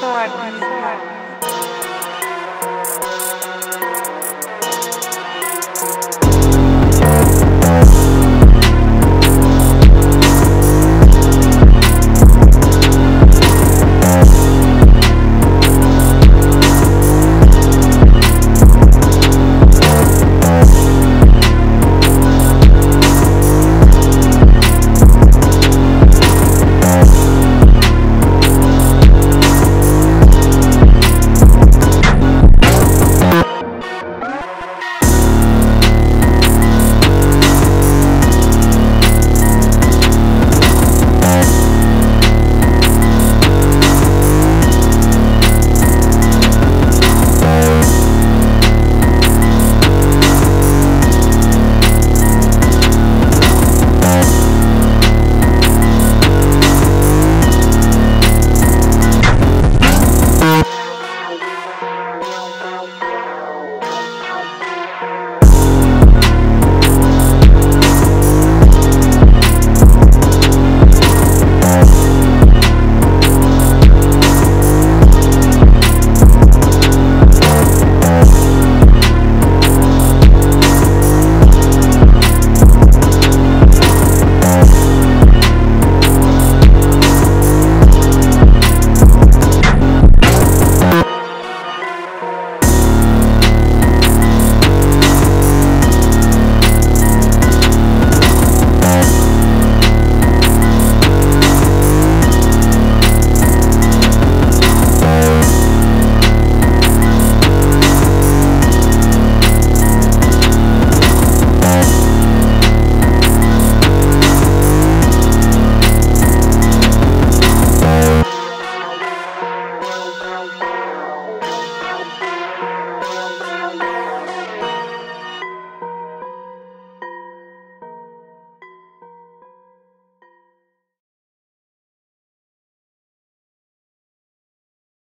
帅วัส